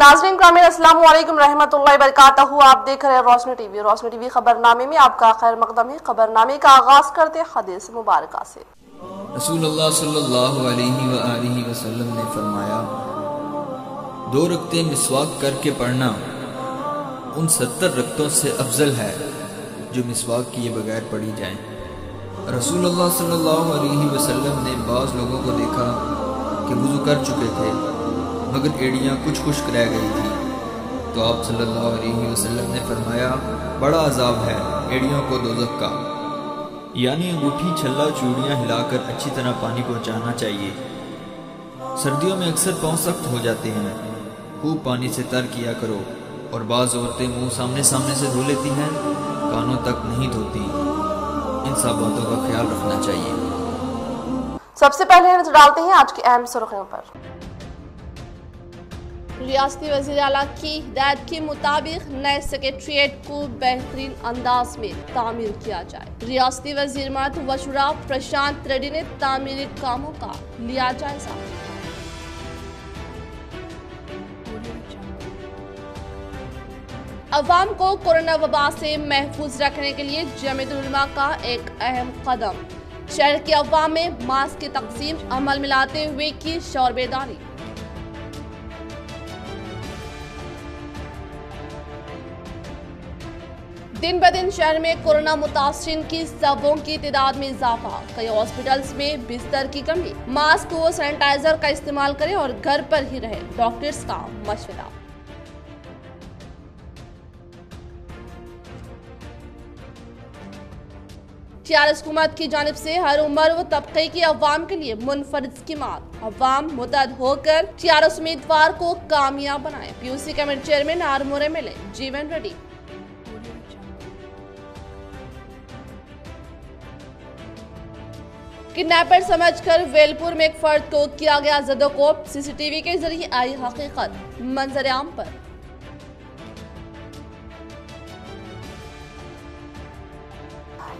नाजरीन, ग्रामीण, अस्सलाम वालेकुम रहमतुल्लाहि वबरकातुहू। आप देख रहे हैं रोशनी टीवी। रोशनी टीवी खबरनामे में आपका खैर मकदम है। खबरनामे का आगाज़ करते हदीस मुबारक से। आलिहि वसल्लम ने फरमाया, दो रक्ते मिसवाक करके पढ़ना उन सत्तर रक्तों से अफजल है जो मिसवाक किए बगैर पढ़ी जाएँ। रसूलुल्लाह सल्लल्लाहु अलैहि वसल्लम ने बाज़ लोगों को देखा कि वज़ू कर चुके थे। मगर एड़ियाँ कुछ खुश्क रह गई थी। तो आप सल्लल्लाहु अलैहि वसल्लम ने फरमाया, बड़ा अजाब है एड़ियों को दोजक का। यानी अंगूठी, छल्ला, चूड़ियाँ हिलाकर अच्छी तरह पानी पहुँचाना चाहिए। सर्दियों में अक्सर पाँव सख्त हो जाते हैं। खूब पानी से तर किया करो और बाज़ औरतें मुँह सामने सामने से धो लेती हैं, कानों तक नहीं धोती। इन सब बातों का ख्याल रखना चाहिए। सबसे पहले नज़र डालते हैं आज की अहम सुर्खियों पर। रियासती वजी अला की हिदायत के मुताबिक नए सेक्रेटरीट को बेहतरीन अंदाज में तामीर किया जाए। रियासती वज़ीर मत वशुरा प्रशांत रेड्डी ने तामीरी कामों का लिया जायजा। अवाम को कोरोना वबा से महफूज रखने के लिए जमीतुलमा का एक अहम कदम। शहर के अवाम में मास्क की तकसीम अमल मिलाते हुए की शौर दिन ब दिन शहर में कोरोना मुतासरीन की सबों की तादाद में इजाफा। कई हॉस्पिटल्स में बिस्तर की कमी। मास्क व सैनिटाइजर का इस्तेमाल करें और घर पर ही रहे। डॉक्टर्स का मशवरा। टीआरएस हुकूमत की जानब से हर उम्र व तबके की अवाम के लिए मुनफरद स्कीमात। अवाम मुतद होकर टीआरएस उम्मीदवार को कामयाब बनाए। PUC committee chairman Armoor MLA Jeevan Reddy kidnapper समझकर वेलपुर में एक फर्द को किया गया जदोकोप। सीसीटीवी के ज़रिए आई हकीकत मंजर आम पर।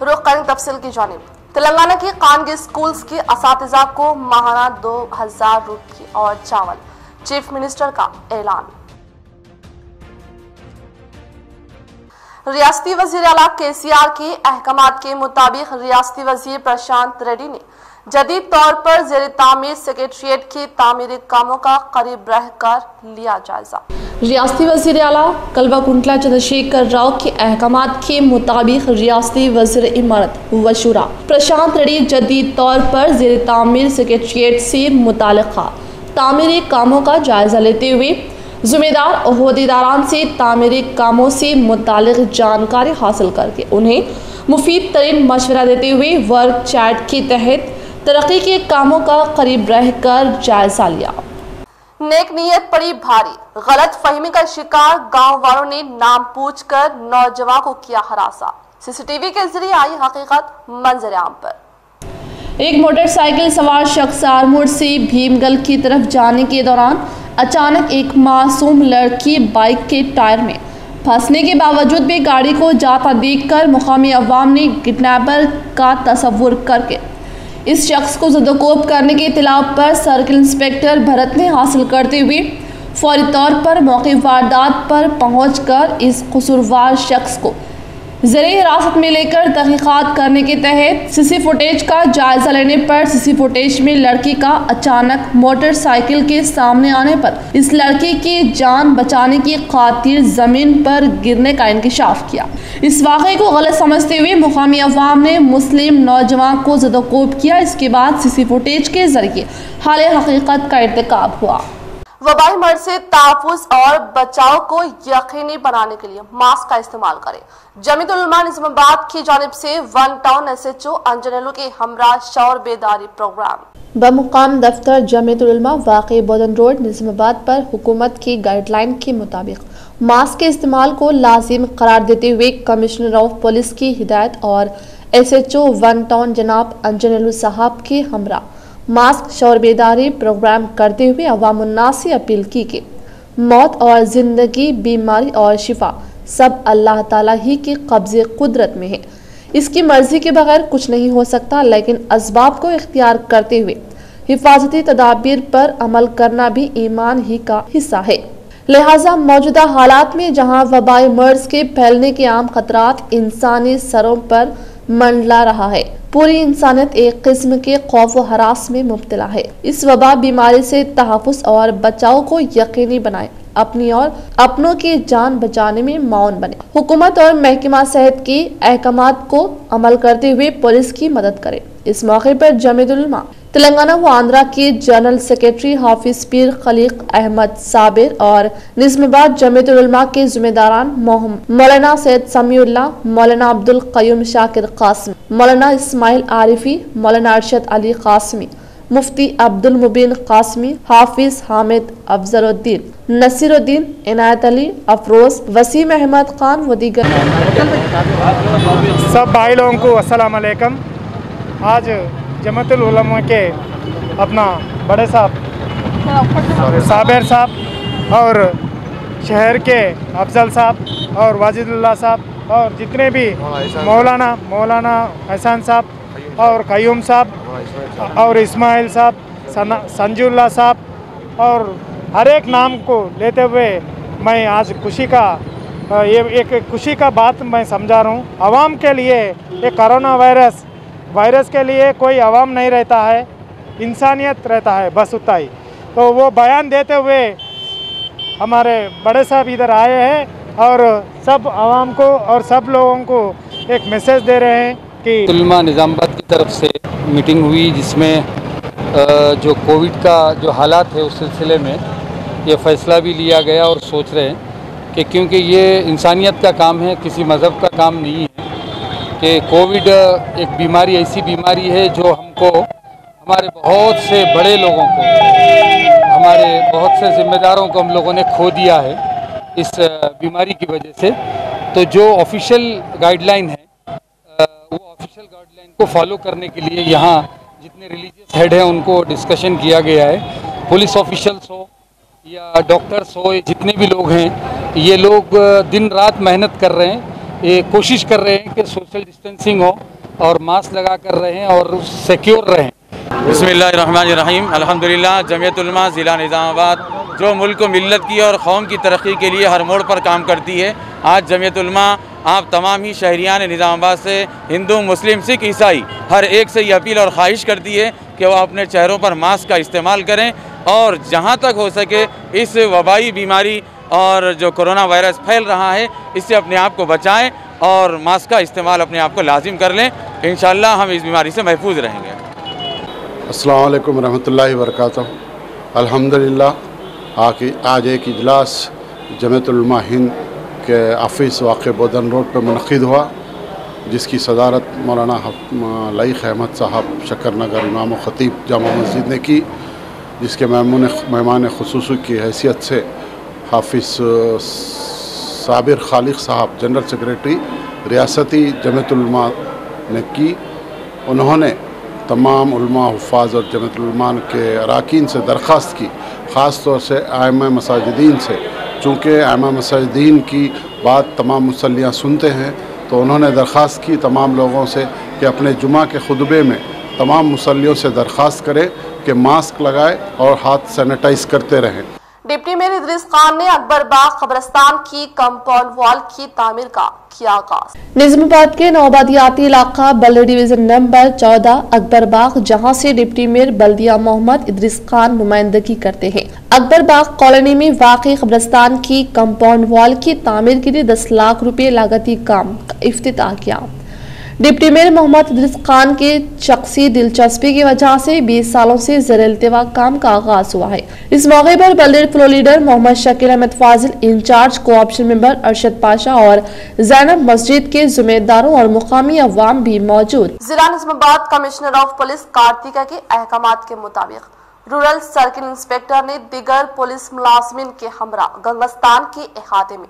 रुख करें तफसील की जानब। तेलंगाना के खानगी स्कूल्स के इस को माहाना दो हज़ार रुपये और चावल। चीफ मिनिस्टर का ऐलान। रियासती वज़ीर अला के सी आर के अहकाम के मुताबिक रियासती वज़ीर प्रशांत रेड्डी ने जदीद तौर पर जेर तामीर सेक्रेटरीट के तामीरी कामों का करीब रह कर लिया जायजा। रियासती वज़ीर अला कलवा कुंटला चंद्रशेखर राव के अहकाम के मुताबिक रियासती वज़ीर इमारत वशुरा। प्रशांत रेड्डी जदीद तौर पर जेर तामीर सेक्रेटरीट से मुतल कामों का जायजा लेते हुए ज़िम्मेदार अहदेदारान से तामीरी कामों से मुतल जानकारी हासिल करके उन्हें मुफीद तरीन मशवरा देते हुए वर्क चैट के तहत तरक्की के कामों का करीब रहकर जायजा लिया। नेक नीयत पड़ी भारी। गलत फहमी का शिकार गाँव वालों ने नाम पूछकर नौजवान को किया हरासा। सीसीटीवी के ज़रिए आई हकीकत मंजर आम पर। एक मोटरसाइकिल सवार शख्स आरमोड़ से भीमगल की तरफ़ जाने के दौरान अचानक एक मासूम लड़की बाइक के टायर में फंसने के बावजूद भी गाड़ी को जाता देखकर मुकामी अवाम ने किडनैपर का तस्वुर करके इस शख्स को जदोकोप करने के इतला पर सर्किल इंस्पेक्टर भरत ने हासिल करते हुए फौरी तौर पर मौके वारदात पर पहुंचकर इस कसूरवार शख्स को ज़रिए हिरासत में लेकर तहकीक़ात करने के तहत सीसी फुटेज का जायजा लेने पर सीसी फुटेज में लड़की का अचानक मोटरसाइकिल के सामने आने पर इस लड़की की जान बचाने की खातिर ज़मीन पर गिरने का इंकशाफ किया। इस वाक़े को गलत समझते हुए मुकामी अवाम ने मुस्लिम नौजवान को जदोकोब किया। इसके बाद सीसी फुटेज के ज़रिए हाल हकीकत का इरतकब हुआ। वबाई मर्ज से तहफ़ और बचाव को यकीनी बनाने के लिए मास्क का इस्तेमाल करें। जमीतुलमा निजामाबाद की जानब से one town S H O Anjaneyulu के हमरा शौर बेदारी प्रोग्राम। बमुकाम दफ्तर जमीतुलमा वाक़ बोदन रोड, निजामाबाद पर हुकूमत की गाइडलाइन के मुताबिक मास्क के इस्तेमाल को लाजिम करार देते हुए कमिश्नर ऑफ़ पुलिस की हिदायत और S H O one town जनाब अंजनेलू साहब के हमरा मास्क शौर बेदारी प्रोग्राम करते हुए अवामनास से अपील की कि मौत और ज़िंदगी, बीमारी और शिफा सब अल्लाह ताला ही के कब्ज़े कुदरत में है। इसकी मर्ज़ी के बगैर कुछ नहीं हो सकता, लेकिन इसबाब को इख्तियार करते हुए हिफाजती तदाबीर पर अमल करना भी ईमान ही का हिस्सा है। लिहाजा मौजूदा हालात में जहाँ वबाई मर्ज के फैलने के आम खतरात इंसानी सरों पर मंडला रहा है। पूरी इंसानियत एक किस्म के खौफ व हरास में मुब्तला है। इस वबा बीमारी से तहफ़ और बचाव को यकीनी बनाए। अपनी और अपनों की जान बचाने में मौन बने। हुकूमत और महकमा सेहत के अहकाम को अमल करते हुए पुलिस की मदद करे। इस मौके पर जमीदुलमा तेलंगाना व आंध्रा के जनरल सेक्रेटरी हाफिज पीर खलीक अहमद साबिर और निज़ामाबाद जमीतुलमा के जिम्मेदारान मौलाना सैद समीउल्ला, मौलाना अब्दुल कयूम शाकिर कासमी, मौलाना इस्माइल आरिफी, मौलाना अरशद अली कासमी, मुफ्ती अब्दुल मुबीन कासमी, हाफिज हामिद अफजरुद्दीन नसीरुद्दीन, इनायत अली, अफरोज, वसीम अहमद खान व दीगर। सब भाई लोगों को अस्सलाम वालेकुम। आज जमतुल उलमा के अपना बड़े साहब साबिर साहब और शहर के अफजल साहब और वाजिदुल्ला साहब और जितने भी मौलाना मौलाना एहसान साहब और कयूम साहब और इस्माइल साहब संजुल्ला साहब और हर एक नाम को लेते हुए मैं आज खुशी का ये एक खुशी का बात मैं समझा रहा हूँ। आवाम के लिए ये कोरोना वायरस वायरस के लिए कोई आवाम नहीं रहता है, इंसानियत रहता है, बस उतना ही। तो वो बयान देते हुए हमारे बड़े साहब इधर आए हैं और सब आवाम को और सब लोगों को एक मैसेज दे रहे हैं कि तुलमा निज़ामबाद की तरफ़ से मीटिंग हुई जिसमें जो कोविड का जो हालात है उस सिलसिले में, ये फ़ैसला भी लिया गया और सोच रहे हैं कि क्योंकि ये इंसानियत का काम है, किसी मज़हब का काम नहीं है। कि कोविड एक बीमारी, ऐसी बीमारी है जो हमको, हमारे बहुत से बड़े लोगों को, हमारे बहुत से ज़िम्मेदारों को हम लोगों ने खो दिया है इस बीमारी की वजह से। तो जो ऑफिशियल गाइडलाइन है वो ऑफिशियल गाइडलाइन को फॉलो करने के लिए यहाँ जितने रिलीजियस हेड हैं, उनको डिस्कशन किया गया है। पुलिस ऑफिशल्स हो या डॉक्टर्स हो, जितने भी लोग हैं, ये लोग दिन रात मेहनत कर रहे हैं। ये कोशिश कर रहे हैं कि सोशल डिस्टेंसिंग हो और मास्क लगा कर रहें और सिक्योर रहें। बसमीम अल्हम्दुलिल्लाह जमीयतुलमा ज़िला निज़ामाबाद। जो मुल्क मिलत की और कौम की तरक्की के लिए हर मोड़ पर काम करती है, आज जमीयतुलमा आप तमाम ही शहरियान निज़ामाबाद से हिंदू, मुस्लिम, सिख, ईसाई, हर एक से ये अपील और ख्वाहिश करती है कि वह अपने चेहरों पर मास्क का इस्तेमाल करें और जहाँ तक हो सके इस वबाई बीमारी और जो कोरोना वायरस फैल रहा है, इससे अपने आप को बचाएँ और मास्क का इस्तेमाल अपने आप को लाजिम कर लें। इन हम इस बीमारी से महफूज रहेंगे। अस्सलाम रहमतुल्लाहि वरकatuh अल्हम्दुलिल्लाह आके आज एक इजलास जमतुलमा हिंद के ऑफ़िस वाक़ बोधन रोड पर मनद हुआ, जिसकी सदारत मौलाना लईक अहमद साहब शक्कर नगर इमाम ख़तीब जामा मस्जिद ने की, जिसके मेहमान खसूस की हैसियत से हाफिज़ साबिर खालिक साहब, जनरल सेक्रेटरी, रियासती जमतुलमा ने की। उन्होंने तमाम हफाज और जमतमान के अरकान से दरख्वास्त की, ख़ास तौर से आम मसाजिदीन से। चूँकि आम मसाजिदीन की बात तमाम मुसलियाँ सुनते हैं तो उन्होंने दरख्वास्त की तमाम लोगों से कि अपने जुमा के खुतबे में तमाम मुसलियों से दरख्वास्त करें, कि मास्क लगाए और हाथ सैनिटाइज करते रहें। डिप्टी मेयर इदरीस खान ने अकबर बाग कब्रस्तान की कंपाउंड वॉल की तामीर का किया आगाज़। निजामाबाद के नौबादियाती इलाका बल्ले डिवीज़न नंबर 14 अकबर बाग, जहाँ से डिप्टी मेयर बल्दिया मोहम्मद इदरीस खान नुमाइंदगी करते हैं। अकबर बाग कॉलोनी में वाकई कब्रस्तान की कंपाउंड वॉल की तामीर के लिए दस लाख रुपए लागती काम का अफ्ताह किया। डिप्टी मेयर मोहम्मद इद्रिस खान के शख्सी दिलचस्पी की वजह से 20 सालों से जर अल्तवा काम का आगाज़ हुआ है। इस मौके पर बल्देर फ्लो लीडर मोहम्मद शकील अहमद फाजिल इंचार्ज को ऑप्शन मेंबर अरशद पाशा और जैनब मस्जिद के जुम्मेदारों और मुकामी अवाम भी मौजूद। जिला Nizamabad commissioner of police Karthika के अहकाम के मुताबिक रूरल सर्किल इंस्पेक्टर ने दिगर पुलिस मुलाजमिन के हमरा गंगस्तान के अहाते में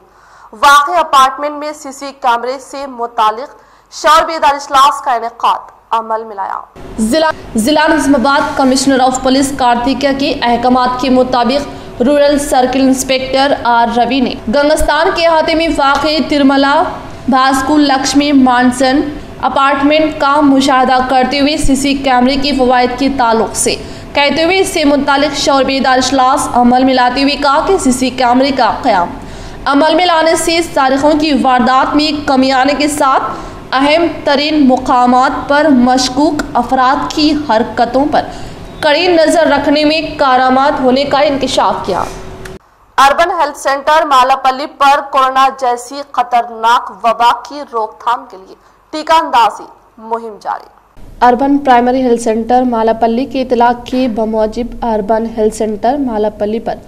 वाक़ अपार्टमेंट में सीसी कैमरे से मुतालिक शौर बेदार इजलास का इनका अमल मिलाया। जिला जिला Nizamabad commissioner of police Karthika के अहकाम के मुताबिक rural circle inspector R Ravi ने गंगस्तान के अहाते में वाक़ तिरमला भास्कुल लक्ष्मी मानसन अपार्टमेंट का मुशाह करते हुए सीसी कैमरे के फवायद के ताल्लुक से कहते हुए इससे मुतालिक शौर बेदार इजलास अमल में लाते हुए कहा कि सीसी कैमरे का क्याम। अमल में लाने से तारीखों की वारदात में कमी आने के साथ अहम तरीन मकाम पर मशकूक अफराद की हरकतों पर कड़ी नज़र रखने में कारामात होने का इंकशाफ किया। अर्बन हेल्थ सेंटर मालापल्ली पर कोरोना जैसी खतरनाक वबा की रोकथाम के लिए टीका अंदाजी मुहिम जारी। Urban primary health centre Malapalli के इतला के बमौजिब अर्बन हेल्थ सेंटर मालापल्ली पर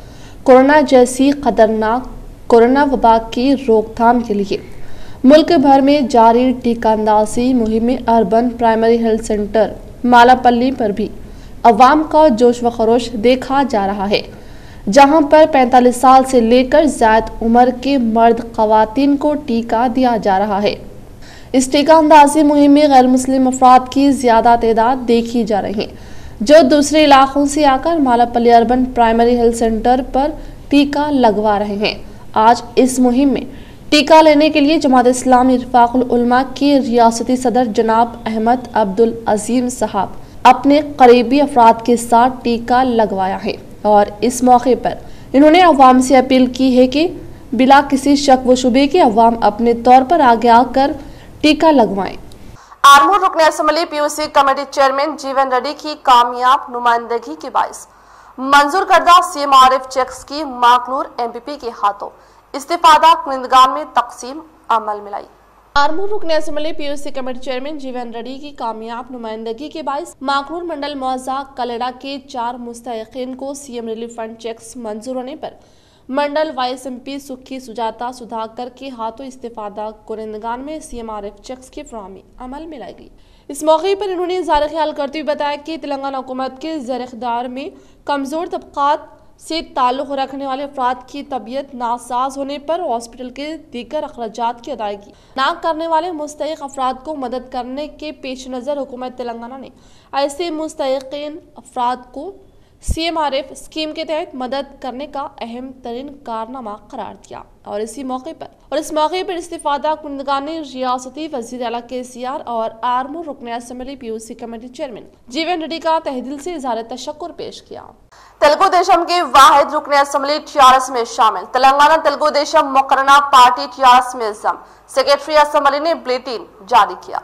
कोरोना जैसी खतरनाक कोरोना वबा की रोकथाम के लिए मुल्क भर में जारी टीका अंदाजी मुहिम में urban primary health centre Malapalli पर भी अवाम का जोश व खरोश देखा जा रहा है, जहाँ पर 45 साल से लेकर जायद उम्र के मर्द खवतिन को टीका दिया जा रहा है। इस टीका अंदाजी मुहिम में गैर मुस्लिम अफराद की ज़्यादा तादाद देखी जा रही है, जो दूसरे इलाकों से आकर Malapalli urban primary health centre पर टीका लगवा रहे हैं। आज इस मुहिम में टीका लेने के लिए जमात इस्लाम इरफाकुलमा के रियासती सदर जनाब अहमद अब्दुल अजीम साहब अपने करीबी अफराद के साथ टीका लगवाया है और इस मौके पर इन्होंने अवाम से अपील की है कि बिला किसी शक व शुबे के अवाम अपने तौर पर आगे आकर टीका लगवाएँ। आर्मूर रुकन assembly PUC committee chairman Jeevan Reddy की कामयाब नुमाइंदगी के बायस मंजूर करदा सीएम आरिफ चेक्स की माकलूर एमपीपी के हाथों। इस्तीफादा कुनिंदगान में तकसीम अमल मिलाई। आर्मूर रुकन assembly PUC committee chairman Jeevan Reddy की कामयाब नुमाइंदगी के बायस माकलूर मंडल मुआजा कलेड़ा के चार मुस्तकिन को सीएम रिलीफ फंड चेक्स मंजूर होने पर मंडल वाइस एमपी सुखी सुजाता सुधाकर के हाथों इस्तीफादा कुरिंदगान में सीएम आरिफ चेक्स की फरहमी अमल में लाई गई। इस मौके पर इन्होंने इजहार ख्याल करते हुए बताया कि तेलंगाना हुकूमत के जर इकदार में कमज़ोर तबक़ात से ताल्लुक़ रखने वाले अफराद की तबीयत नासाज होने पर हॉस्पिटल के दीगर अखराज की अदायगी। ना करने वाले मुस्तक अफराद को मदद करने के पेश नज़र हुकूमत तेलंगाना ने ऐसे मुस्तक अफराद को C M R F scheme के तहत मदद करने का अहम तरीन कारनामा करार दिया। और इसी मौके पर और इस मौके पर इस्तीफादा कुंदगान ने रियासती वज़ीर अला के सी आर और आर्मू रुकन assembly P C committee chairman Jeevan Reddy का तहदिल से इजहार तशक्र पेश किया। तेलुगु देशम के वाहिद रुकन असम्बली टीआरएस में शामिल। तेलंगाना तेलुगु देशम मुकरना पार्टी टीआरएस में जम। सेक्रेटरी असम्बली ने बुलेटिन जारी किया।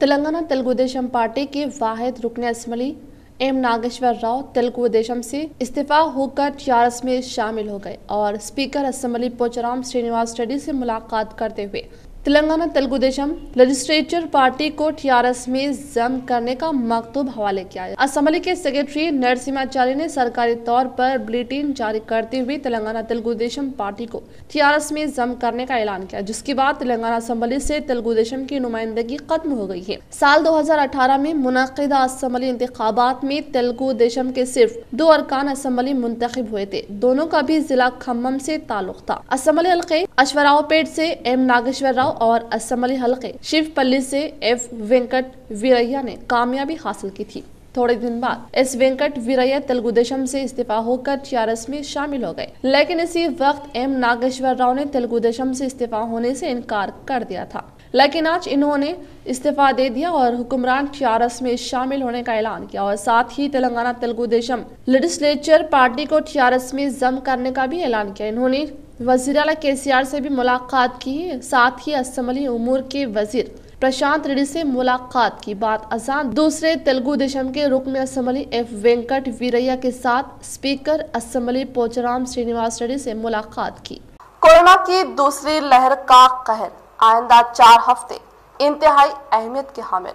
तेलंगाना तेलुगु देशम पार्टी के वाहिद रुकन असम्बली एम नागेश्वर राव तेलुगु देशम से इस्तीफा होकर टीआरएस में शामिल हो गए और स्पीकर असम्बली पोचराम श्रीनिवास रेड्डी से मुलाकात करते हुए तेलंगाना, तेलुगु देशम लेजिस्लेचर पार्टी को टीआरएस में जम करने का मकतूब हवाले किया है। असम्बली के सेक्रेटरी नरसिम्हाचार्य ने सरकारी तौर पर बुलेटिन जारी करते हुए तेलंगाना, तेलुगु देशम पार्टी को टीआरएस में जम करने का ऐलान किया। जिसके बाद तेलंगाना असम्बली से तेलुगु देशम की नुमाइंदगी खत्म हो गई है। साल 2018 में मुनदा असम्बली इंतबात में तेलुगु देशम के सिर्फ़ दो अरकान असम्बली मुंतखब हुए थे। दोनों का भी जिला खम्भम से ताल्लुक था। असम्बली हल्के अश्वरावपेट से एम नागेश्वर राव और असम्बली हल्के शिवपल्ली से एफ़ वेंकट वीरैया ने कामयाबी हासिल की थी। थोड़े दिन बाद एस वेंकट वीरैया तेलुगु देशम से इस्तीफा होकर टीआरएस में शामिल हो गए। लेकिन इसी वक्त एम नागेश्वर राव ने तेलुगु देशम से इस्तीफा होने से इनकार कर दिया था। लेकिन आज इन्होंने इस्तीफा दे दिया और हुक्मरान टीआरएस में शामिल होने का ऐलान किया और साथ ही तेलंगाना तेलुगु देशम लेजिस्लेचर पार्टी को टीआरएस में जम करने का भी ऐलान किया। इन्होंने वज़ीर अला के सी आर से भी मुलाकात की, साथ ही असम्बली उमूर के वज़ीर प्रशांत रेड्डी से मुलाकात की बात। आसान दूसरे तेलुगु देशम के रुकन असम्बली एफ़ वेंकट वीरैया के साथ स्पीकर असम्बली पोचराम श्रीनिवास रेड्डी से मुलाकात की। कोरोना की दूसरी लहर का कहर, आइंदा चार हफ़्ते, इंतहाई अहमियत के हामिल।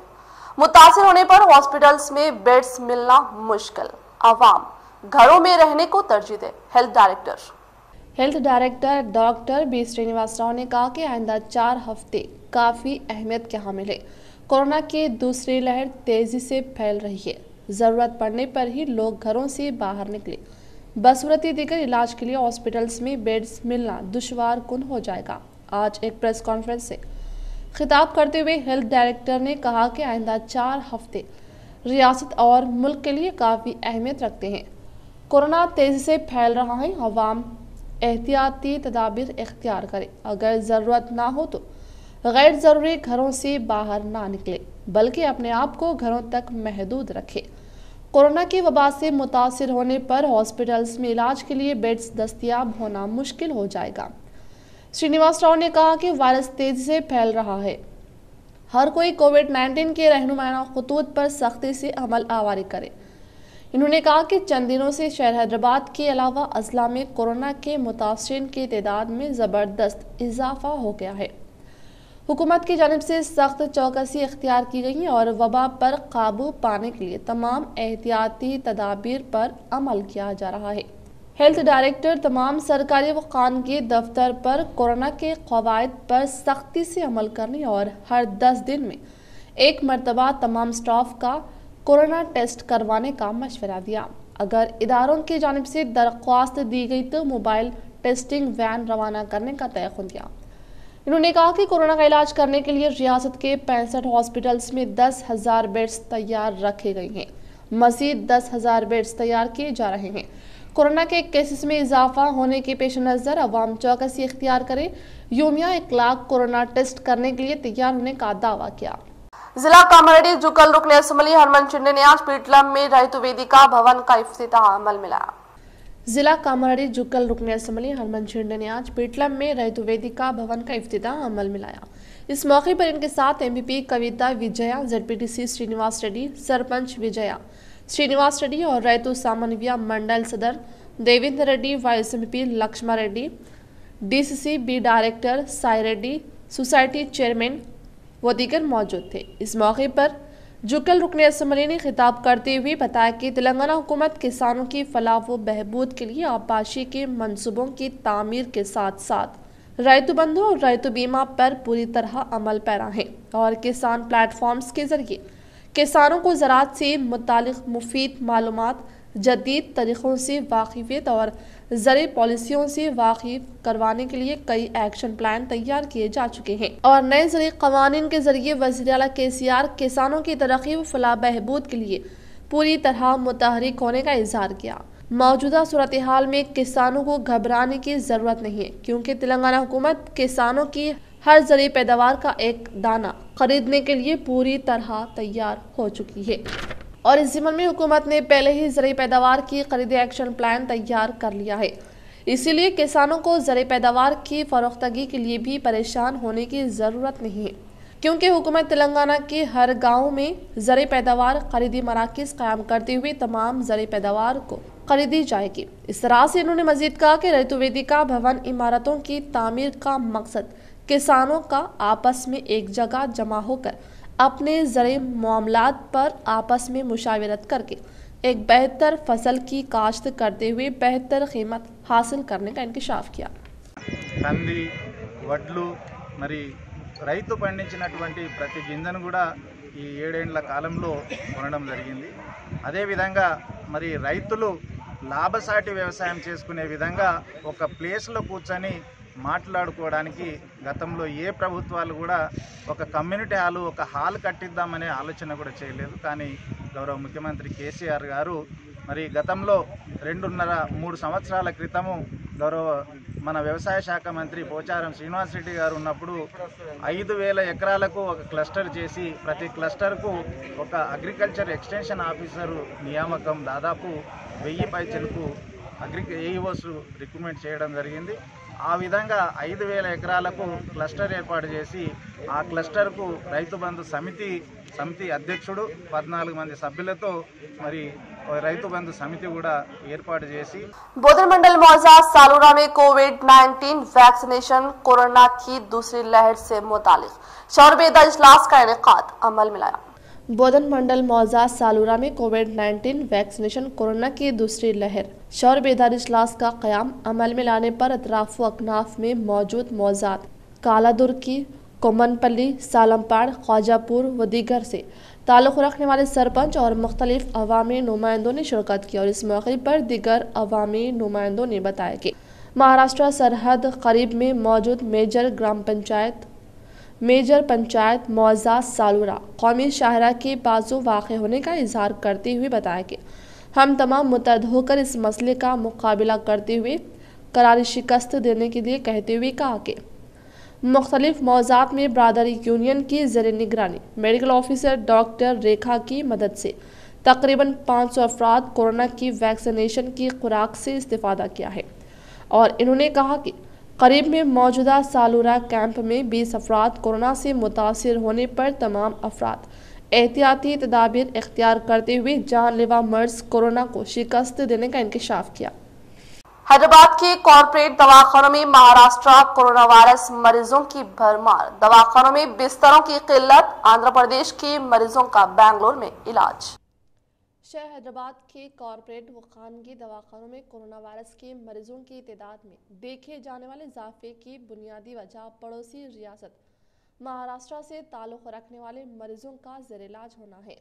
मुतासर होने पर हॉस्पिटल्स में बेड्स मिलना मुश्किल। आवाम, घरों में रहने को तरजीह दे, health director. Health director doctor B Srinivas Rao ने कहा कि आइंदा चार हफ़्ते काफ़ी अहमियत के हामिल है कोरोना की दूसरी लहर तेज़ी से फैल रही है। ज़रूरत पड़ने पर ही लोग घरों से बाहर निकले। बसूरती देकर इलाज के लिए हॉस्पिटल्स में बेड्स मिलना दुशवार कुन हो जाएगा। आज एक प्रेस कॉन्फ्रेंस से खिताब करते हुए हेल्थ डायरेक्टर ने कहा कि आइंदा चार हफ़्ते रियासत और मुल्क के लिए काफ़ी अहमियत रखते हैं। कोरोना तेज़ी से फैल रहा है, आवाम एहतियाती तदाबीर इख्तियार करें। अगर ज़रूरत ना हो तो गैर ज़रूरी घरों से बाहर ना निकले, बल्कि अपने आप को घरों तक महदूद रखें। कोरोना की वबा से मुतासर होने पर हॉस्पिटल्स में इलाज के लिए बेड्स दस्तियाब होना मुश्किल हो जाएगा। श्रीनिवास राव ने कहा कि वायरस तेज़ी से फैल रहा है। हर कोई कोविड 19 के रहनुमाना खतूत पर सख्ती से अमल आवारी करे। इन्होंने कहा कि चंद दिनों से शहर हैदराबाद के अलावा अजला में कोरोना के मुतासरीन की तादाद में ज़बरदस्त इजाफा हो गया है। हुकूमत की जानब से सख्त चौकसी इख्तियार की गई और वबा पर काबू पाने के लिए तमाम एहतियाती तदाबीर पर अमल किया जा रहा है। हेल्थ डायरेक्टर तमाम सरकारी व खानगी दफ्तर पर कोरोना के कवायद पर सख्ती से अमल करने और हर दस दिन में एक मरतबा तमाम स्टाफ का कोरोना टेस्ट करवाने का मशवरा दिया। अगर इदारों की जानब से दरख्वास्त दी गई तो मोबाइल टेस्टिंग वैन रवाना करने का तयन किया इन्होंने कहा कि कोरोना का इलाज करने के लिए रियासत के पैंसठ हॉस्पिटल्स में दस हज़ार बेड्स तैयार रखे गए हैं। मजीद दस हज़ार बेड्स तैयार किए जा रहे हैं। कोरोना के केसेस में इजाफा होने के पेश नज़र अवाम चौकसी इख्तियार करें। यूमिया एक लाख कोरोना टेस्ट करने के लिए तैयार होने का दावा किया। जिला कामारेड्डी जुकल, रुकने असम्बली हरमन चिंडे ने आज पीटलम में रैतु वेदिका भवन का इफ्तिताह अमल मिलाया जिला कामारेड्डी जुकल, रुकने असम्बली हरमन चिंडे ने आज पीटलम में रैतु वेदिका भवन का इफ्तिताह अमल मिलाया इस मौके पर इनके साथ एमपीपी कविता विजया जेडपीटीसी श्रीनिवास रेड्डी, सरपंच विजया, श्रीनिवास रेड्डी और रैतु सामान्य मंडल सदर, Devender Reddy vice MP Laxma Reddy DCC B director Sai Reddy society chairman व दीगर मौजूद थे। इस मौके पर जुकल रुकने असम्बली ने खिताब करते हुए बताया कि तेलंगाना हुकूमत किसानों की फलाह व बहबूद के लिए आबाशी के मनसूबों की तामीर के साथ साथ रैतु बंधु और रैतु बीमा पर पूरी तरह अमल पैरा है और किसान प्लेटफॉर्म्स के ज़रिए किसानों को ज़रात से मुतल मुफीद मालूम जदीद तरीक़ों से वाकिफियत और ज़र पॉलिसियों से वाकिफ करवाने के लिए कई एक्शन प्लान तैयार किए जा चुके हैं। और नए ज़रिए कवानीन के ज़रिए वजी अला के सी आर किसानों की तरक्की व फलाह बहबूद के लिए पूरी तरह मुतहरिक होने का इजहार किया। मौजूदा सूरत हाल में किसानों को घबराने की ज़रूरत नहीं है क्योंकि तेलंगाना हुकूमत किसानों की हर ज़रिए पैदावार का एक दाना खरीदने के लिए पूरी तरह तैयार हो चुकी है। और इस जिम्मन में हुकूमत ने पहले ही ज़रिए पैदावार की खरीद एक्शन प्लान तैयार कर लिया है। इसीलिए किसानों को ज़रिए पैदावार की फरोख्तगी के लिए भी परेशान होने की ज़रूरत नहीं है, क्योंकि हुकूमत तेलंगाना के हर गाँव में ज़रिए पैदावार, खरीदी मराकज़ कायम करते हुए तमाम ज़रिए पैदावार को खरीदी जाएगी। इस तरह से इन्होंने मजीद कहा कि रैतु वेदिका भवन इमारतों की तामीर का मकसद किसानों का आपस में एक जगह जमा होकर अपने ज़रिए मामला पर आपस में मुशावरत करके एक बेहतर फसल की काश्त करते हुए बेहतर कीमत हासिल करने का इंकशाफ किया కంది వడ్లు మరి రైతు పండించినటువంటి ప్రతి గింజను కూడా ఈ ఏడేండ్ల కాలంలో కొనడం జరిగింది అదేవిధంగా మరి రైతులు లాభసాటి వ్యవసాయం చేసుకునే విధంగా ఒక ప్లేస్లో కూర్చొని మాట్లాడుకోవడానికి గతంలో ఏ ప్రభుత్వాలు కూడా ఒక కమ్యూనిటీ హాల్ ఒక హాల్ కట్టిద్దామనే ఆలోచన కూడా చేయలేదు. కానీ గౌరవ ముఖ్యమంత్రి కేసీఆర్ గారు మరి గతంలో రెండున్నర మూడు సంవత్సరాల క్రితము గౌరవ మన వ్యవసాయ శాఖ మంత్రి పోచారం శ్రీనివాసరెడ్డి గారు ఉన్నప్పుడు ఐదు వేల ఎకరాలకు ఒక క్లస్టర్ చేసి ప్రతి క్లస్టర్కు ఒక అగ్రికల్చర్ ఎక్స్టెన్షన్ ఆఫీసరు నియామకం దాదాపు వెయ్యి పైచలకు అగ్రి ఏఈఓస్ రిక్రూట్మెంట్ చేయడం జరిగింది. ఆ విధంగా ఐదు వేల ఎకరాలకు క్లస్టర్ ఏర్పాటు చేసి ఆ క్లస్టర్కు రైతు బంధు సమితి సమితి అధ్యక్షుడు పద్నాలుగు మంది సభ్యులతో మరి రైతు బంధు సమితి కూడా ఏర్పాటు చేసి बोधन मंडल मौजा सालूरा में कोविड 19 वैक्सीनेशन कोरोना की दूसरी लहर से मुतालिक शौरबेदा इजलास का इनका अमल में लाया बोधन मंडल मौजा सालूरा में कोविड 19 वैक्सीनेशन कोरोना की दूसरी लहर। शौर बेदार इजलास का क्याम अमल में लाने पर अतराफ अकनाफ में मौजूद मौजाद कालादुर्की कोमनपल्ली, सालमपाड़, ख्वाजापुर व दीगर से ताल्लुक़ रखने वाले सरपंच और मुख्तलिफ़ अवामी नुमाइंदों ने शिरकत की और इस मौके पर दीगर अवामी नुमाइंदों ने बताया कि महाराष्ट्र सरहद करीब में मौजूद मेजर ग्राम पंचायत मेजर पंचायत मुआजा सालूरा, कौमी शाहरा के बाजू वाक़ होने का इजहार करते हुए बताया कि हम तमाम मुतहद होकर इस मसले का मुकाबला करते हुए करारी शिकस्त देने के लिए कहते हुए कहा कि मुख्तलिफ़ मौजात में बरदरी यूनियन की ज़र निगरानी, मेडिकल ऑफिसर डॉक्टर रेखा की मदद से तकरीबन 500 अफराद कोरोना की वैक्सीनेशन की खुराक से इस्तेफादा किया है। और इन्होंने कहा कि करीब में मौजूदा सालूरा कैंप में 20 अफराद कोरोना से मुतासर होने पर तमाम अफराद एहतियाती तदाबीर इख्तियार करते हुए जानलेवा मर्ज कोरोना को शिकस्त देने का इंकशाफ किया। हैदराबाद के कॉरपोरेट दवाखानों में महाराष्ट्र कोरोना वायरस मरीजों की भरमार। दवाखानों में बिस्तरों की किल्लत, आंध्र प्रदेश के मरीजों का बैंगलोर में इलाज। शहर हैदराबाद के कॉरपोरेट व खानगी दवाखानों में कोरोना वायरस के मरीजों की तादाद में देखे जाने वाले इजाफे की बुनियादी वजह, पड़ोसी रियासत महाराष्ट्र से ताल्लुक़ रखने वाले मरीजों का जेर इलाज होना है।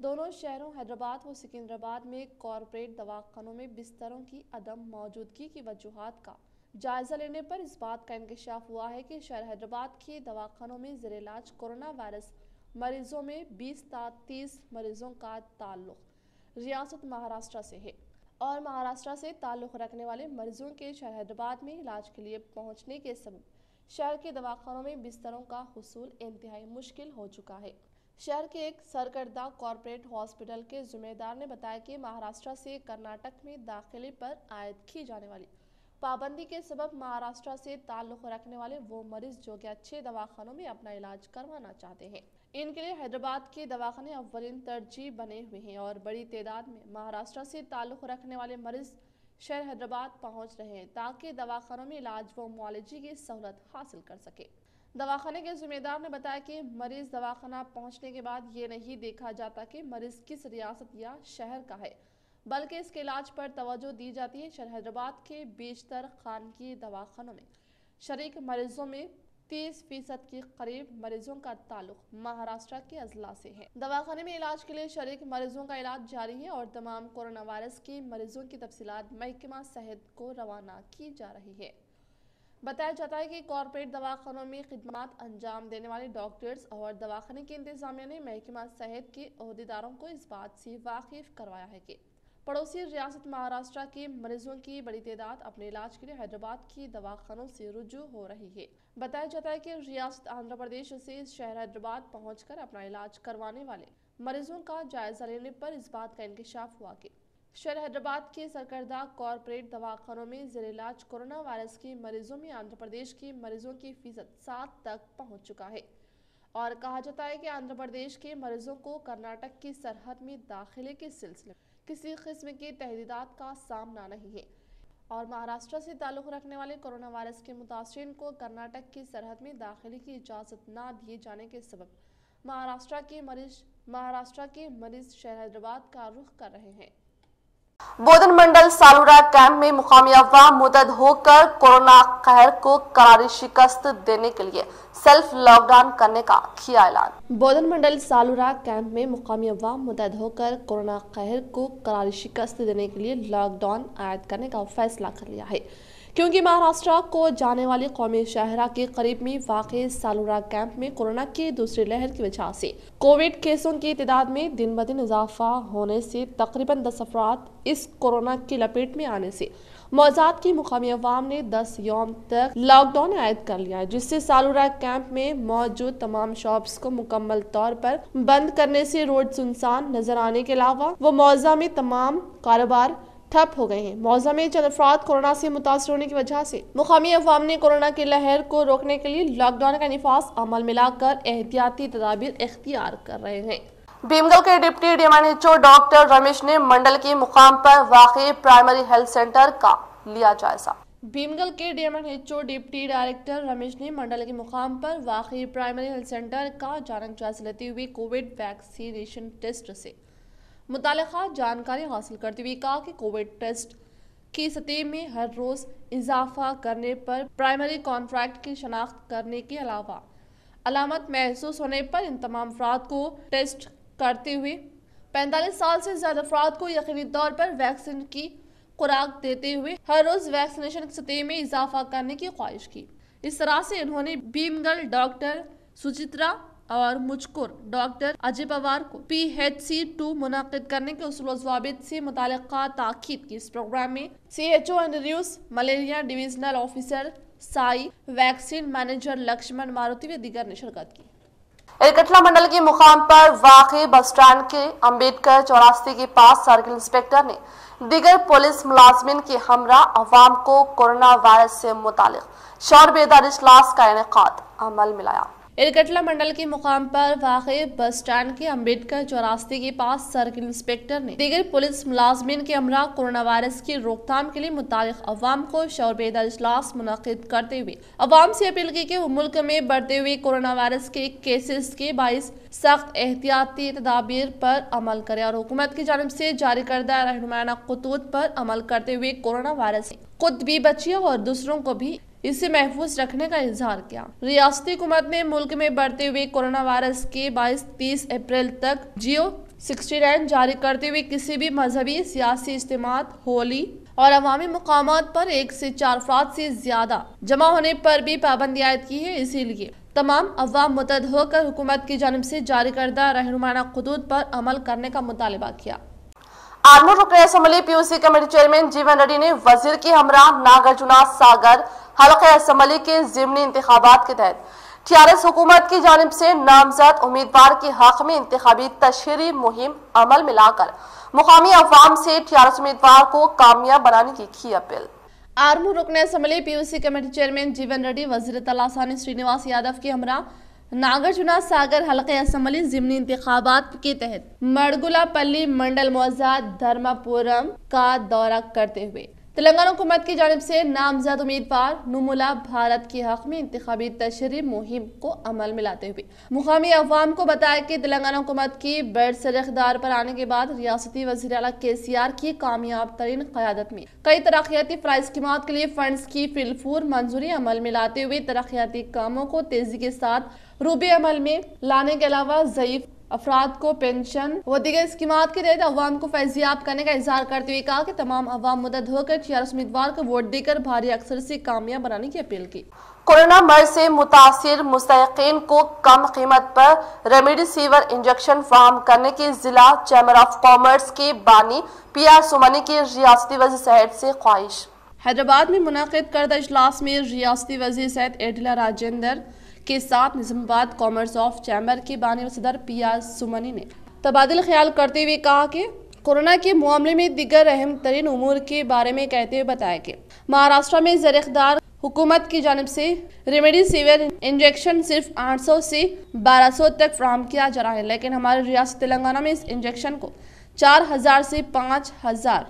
दोनों शहरों हैदराबाद व सिकंदराबाद में कॉरपोरेट दवाखानों में बिस्तरों की अदम मौजूदगी की वजूहत का जायजा लेने पर इस बात का इंकशाफ हुआ है कि शहर हैदराबाद के दवाखानों में जेर इलाज कोरोना वायरस मरीजों में 20 तीस मरीजों का ताल्लुक रियासत महाराष्ट्र से है। और महाराष्ट्र से ताल्लुक़ रखने वाले मरीजों के शहर हैदराबाद में इलाज के लिए पहुँचने के सबब शहर के दवाखानों में बिस्तरों का हसूल इंतहाई मुश्किल हो चुका है। शहर के एक सरकर्दा कॉरपोरेट हॉस्पिटल के जिम्मेदार ने बताया कि महाराष्ट्र से कर्नाटक में दाखिले पर आयद की जाने वाली पाबंदी के सबब महाराष्ट्र से ताल्लुक़ रखने वाले वो मरीज़ जो कि अच्छे दवाखानों में अपना इलाज करवाना चाहते हैं। इनके लिए हैदराबाद के दवाखाने अव्वलिन तरजीह बने हुए हैं और बड़ी तादाद में महाराष्ट्र से ताल्लुक़ रखने वाले मरीज़ शहर हैदराबाद पहुँच रहे हैं ताकि दवाखानों में इलाज व मुआलजी की सहूलत हासिल कर सके। दवाखाने के जिम्मेदार ने बताया कि मरीज़ दवाखाना पहुँचने के बाद ये नहीं देखा जाता कि मरीज़ किस रियासत या शहर का है। बल्कि इसके इलाज पर तवज्जो दी जाती है। शहर हैदराबाद के बेशतर खानगी दवाखानों में शरीक मरीजों में तीस फ़ीसद के करीब मरीजों का ताल्लुक महाराष्ट्र के अजला से है। दवाखाने में इलाज के लिए शरीक मरीजों का इलाज जारी है और तमाम कोरोना वायरस के मरीजों की तफसीत महकमा सेहत को रवाना की जा रही है। बताया जाता है कि कॉरपोरेट दवाखानों में खिदमत अंजाम देने वाले डॉक्टर्स और दवाखाने के इंतजामिया ने महकमा सेहत के अहदेदारों को इस बात से वाकिफ करवाया है कि पड़ोसी रियासत महाराष्ट्र के मरीजों की बड़ी तादाद अपने इलाज के लिए हैदराबाद की दवाखानों से रुजू हो रही है। बताया जाता है कि रियासत आंध्र प्रदेश से शहर हैदराबाद पहुंचकर अपना इलाज करवाने वाले मरीजों का जायजा लेने पर इस बात का इंकशाफ हुआ कि शहर हैदराबाद के सरकर्दा कॉरपोरेट दवाखानों में जेर इलाज कोरोना वायरस के मरीजों में आंध्र प्रदेश के मरीजों की फ़ीसद सात तक पहुँच चुका है। और कहा जाता है कि आंध्र प्रदेश के मरीजों को कर्नाटक की सरहद में दाखिले के सिलसिले किसी किस्म की तहदीदात का सामना नहीं है। और महाराष्ट्र से ताल्लुक़ रखने वाले कोरोना वायरस के मुतासरन को कर्नाटक की सरहद में दाखिले की इजाज़त ना दिए जाने के सबब महाराष्ट्र के मरीज़ महाराष्ट्र के मरीज़ शहर हैदराबाद का रुख कर रहे हैं। बोधन मंडल सालूरा कैंप में मुकामी अफवाह मुदद होकर कोरोना कहर को करारी शिकस्त देने के लिए सेल्फ लॉकडाउन करने का किया ऐलान। बोधन मंडल सालूरा कैंप में मुकामी अफवाह मुदद होकर कोरोना कहर को करारी शिकस्त देने के लिए लॉकडाउन आयद करने का फैसला कर लिया है। क्योंकि महाराष्ट्र को जाने वाली कौमी शहरा के करीब में वाक़ सालूरा कैंप में कोरोना की दूसरी लहर की वजह से कोविड केसों की तादाद में दिन ब दिन इजाफा होने से तकरीबन दस अफराद इस कोरोना की लपेट में आने से मौजाद की मुकामी अवाम ने 10 योम तक लॉकडाउन आयद कर लिया है, जिससे सालूरा कैंप में मौजूद तमाम शॉप्स को मुकम्मल तौर पर बंद करने से रोड सुनसान नज़र आने के अलावा वो मौजा में तमाम कारोबार ठप हो गए हैं। मौजा में चंद अफराद कोरोना से मुतासर होने की वजह से। मुकामी अवाम ने कोरोना की लहर को रोकने के लिए लॉकडाउन का निफास अमल मिलाकर एहतियाती तदाबीर इख्तियार कर रहे हैं। भीमगल के डिप्टी डीएमएनएचओ डॉक्टर रमेश ने मंडल के मुकाम पर वाकई प्राइमरी हेल्थ सेंटर का लिया जायजा। भीमगल के डीएमएनएचओ डिप्टी डायरेक्टर रमेश ने मंडल के मुकाम पर वाकई प्राइमरी हेल्थ सेंटर का जानक जायजा लेते हुए कोविड वैक्सीनेशन टेस्ट से मुतल जानकारी हासिल करते हुए कहा कि कोविड टेस्ट की सतह में हर रोज़ इजाफा करने पर प्राइमरी कॉन्ट्रैक्ट की शनाख्त करने के अलावा अलामत महसूस होने पर इन तमाम अफराद को टेस्ट करते हुए पैंतालीस साल से ज़्यादा अफराद को यकीनी तौर पर वैक्सीन की खुराक देते हुए हर रोज़ वैक्सीनेशन की सतह में इजाफा करने की ख्वाहिश की। इस तरह से इन्होंने भीमगढ़ डॉक्टर सुचित्रा और मुझको डॉक्टर अजय पवार को पी एच सी टू मुनद करने के उसूल से मुतल ताकीद की। इस प्रोग्राम में C H O introduce malaria divisional officer Sai vaccine manager Laxman Maruti व दीगर ने शिरकत की। इरकटला मंडल के मुकाम पर वाकई बस स्टैंड के अंबेडकर चौरास्ते के पास सर्किल इंस्पेक्टर ने दीगर पुलिस मुलाजमिन के हमरा अवाम को कोरोना वायरस से मुतालिक शौर बेदार इजलास का इनका अमल मिलाया इरकटला मंडल के मुकाम पर वाक़ बस स्टैंड के अंबेडकर चौरास्ते के पास सर्किल इंस्पेक्टर ने दीगर पुलिस मुलाजमिन के हमरा कोरोना वायरस की रोकथाम के लिए मुताल अवाम को शौर बेदार इजलास मुनद करते हुए, अवाम से अपील की कि वो मुल्क में बढ़ते हुए कोरोना वायरस के केसेस के बाईस सख्त एहतियाती तदाबीर पर अमल करे और हुकूमत की जानब से जारी करदा रहनुमाना खतूत पर अमल करते हुए कोरोना वायरस खुद भी बचिए और दूसरों को भी इसे महफूज रखने का इजहार किया। रियासती हुकूमत ने मुल्क में बढ़ते हुए कोरोना वायरस के बाईस, तीस अप्रैल तक जियो सिक्सटी नाइन जारी करते हुए किसी भी मजहबी, सियासी इज्तम होली और अवामी मकाम पर एक से चार अफराद से ज़्यादा जमा होने पर भी पाबंदी आयद की है। इसीलिए तमाम अवाम मुतद होकर हुकूमत की जानब से जारी करदा रहनुमाना खदूद पर अमल करने का मुतालबा किया। आर्मी रुकन assembly PUC committee chairman Jeevan Reddy ने वज़ीर के हमरा नागार्जुना सागर हल्के असम्बली के जिमनी इंतबात के तहत टीआरएस हुकूमत की जानब से नामजद उम्मीदवार के हक में इंतबी तशहरी मुहिम अमल में लाकर मुकामी अवाम से टीआरएस उम्मीदवार को कामयाब बनाने की की अपील। आर्मू रुकन assembly PUC committee chairman Jeevan Reddy, वज़ीर तलासानी श्रीनिवास यादव के हमरा नागार्जुना सागर हल्के असम्बली जिमनी इंतबात के तहत मड़गुला पल्ली मंडल मौजा धर्मापुरम का दौरा करते हुए तेलंगाना हुकूमत की जानब से नामजद उम्मीदवार नुमुला भारत के हक में इंतबी तशरी मुहिम को अमल में लाते हुए। मुकामी अवाम को बताया कि तेलंगाना हुकूमत की बर्ड सर इकदार पर आने के बाद रियासती वजी अला के सी आर की कामयाब तरीन क्यादत में कई तरक्याती फ्लाई स्कीम के लिए फंड की फिलफूर मंजूरी अमल में लाते हुए तरक्याती कामों को तेज़ी के साथ रूबे अमल में लाने के अलावा जयीफ अफराद को पेंशन। व दिगर स्कीम के तहत अवाम को फैजियाब करने का इजहार करते हुए कहा कि तमाम अवाम मदद होकर टीआरएस उम्मीदवार को वोट देकर भारी अक्सर से कामयाब बनाने की अपील की। कोरोना मर्ज से मुतासर मुस्तकिन को कम कीमत पर रेमडेसिविर इंजेक्शन फराम करने की जिला चैम्बर ऑफ़ कॉमर्स के बानी पी आर सुमनी की रियासती वजी सेहत से ख्वाहिश। हैदराबाद में मुनद करदा इजलास में रियासती वजी सेहत एडला राजेंद्र के साथ निजामाबाद कॉमर्स ऑफ़ चैम्बर के बानी सदर पी आर सुमनी ने तबादल ख्याल करते हुए कहा कि कोरोना के मामले में दिगर अहम तरीन उमूर के बारे में कहते हुए बताया कि महाराष्ट्र में जर इकदार हुकूमत की जानब से रेमेडी इंजेक्शन सिर्फ़ 800 से 1200 तक फ्राहम किया जा रहा है, लेकिन हमारे रियासत तेलंगाना में इस इंजेक्शन को 4000 से 5000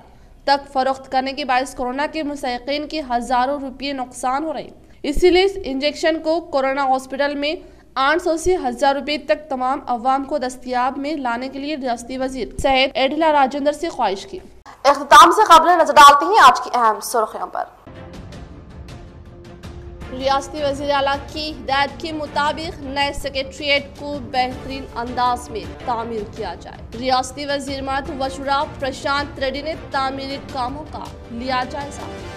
तक फरोख्त करने के बायस कोरोना के मुस्तकिन के हज़ारों रुपये नुकसान हो रहे हैं। इसीलिए इस इंजेक्शन को कोरोना हॉस्पिटल में आठ सौ से हज़ार रुपए तक तमाम अवाम को दस्तियाब में लाने के लिए रियाती वज़ीर सैद एडला राजेंद्र से ख्वाहिश की। अख्ताम से खबरें नज़र डालती हैं आज की अहम सुर्खियों पर। रियासती वज़ीर अला की हिदायत के मुताबिक नए सेक्रेटरीट को बेहतरीन अंदाज में तामीर किया जाए। रियाती वज़ीर मत वशुरा प्रशांत रेड्डी ने तामीरी कामों का लिया जायजा।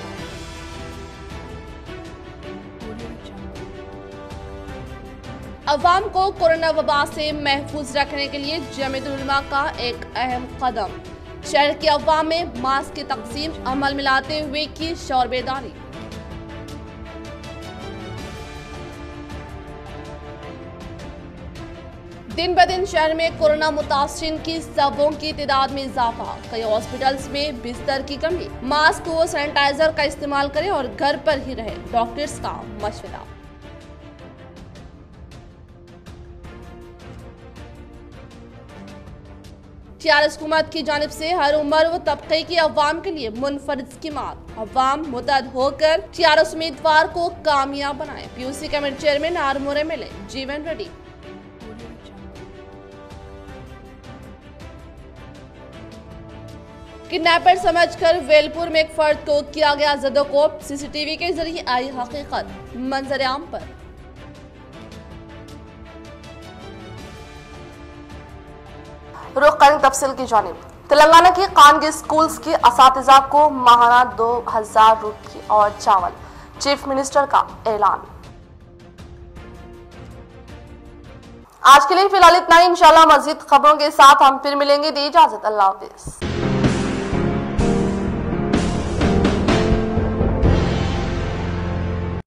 अवाम को कोरोना वबा से महफूज रखने के लिए जमीतुलमा का एक अहम कदम। शहर के अवाम में मास्क की तकसीम, अमल में लाते हुए की शौर बेदारी। दिन ब दिन शहर में कोरोना मुतासरीन की सबों की तादाद में इजाफा। कई हॉस्पिटल्स में बिस्तर की कमी। मास्क व सैनिटाइजर का इस्तेमाल करें और घर पर ही रहे। डॉक्टर्स का मशवरा। टीआरएस हुकूमत की जानब से हर उम्र व तबके की अवाम के लिए मुनफरद स्कीम अवाम मुतद होकर टीआरएस उम्मीदवार को कामयाब बनाए। PUC committee chairman Armoor M L Jeevan Reddy kidnapper समझकर वेलपुर में एक फर्द को किया गया जदोकोप। सीसीटीवी के ज़रिए आई हकीकत। मंजरेआम पर। रुख करें तफसील की जानब। तेलंगाना के खानगी स्कूल्स के इस को माहाना दो हज़ार रुपये और चावल, चीफ मिनिस्टर का ऐलान। आज के लिए फ़िलहाल इतना ही। इंशाल्लाह मजीद खबरों के साथ हम फिर मिलेंगे। दी इजाज़त। अल्लाह हाफिज।